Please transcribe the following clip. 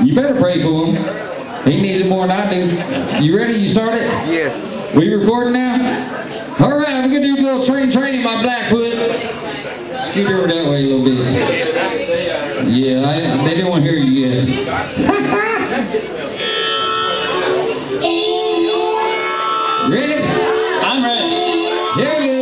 You better pray for him. He needs it more than I do. You ready? You start it? Yes. We recording now? All right, we're gonna do a little train training by Blackfoot. Scoot over that way a little bit. Yeah, I, they didn't want to hear you yet. ready? I'm ready. Here we go.